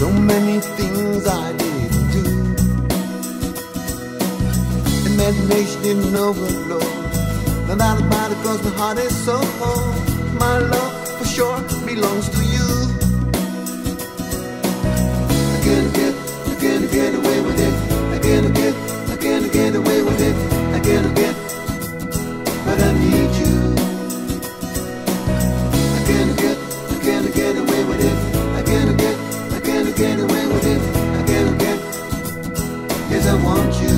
So many things I didn't do. Imagination that nation didn't overload And that about it cause my heart is so cold My love for sure belongs to you I want you.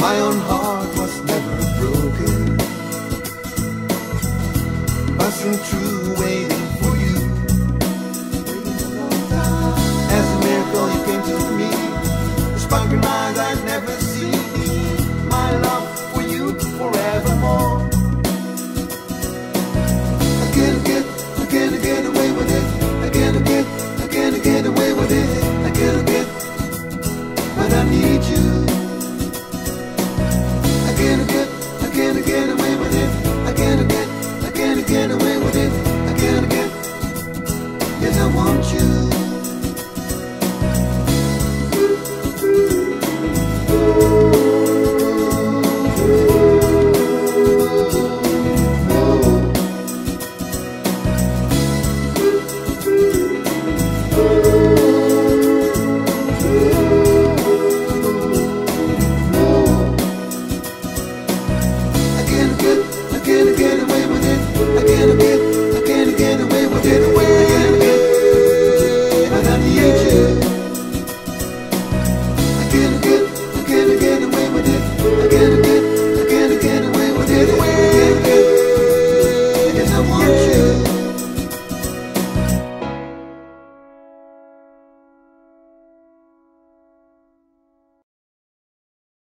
My own. isn't true.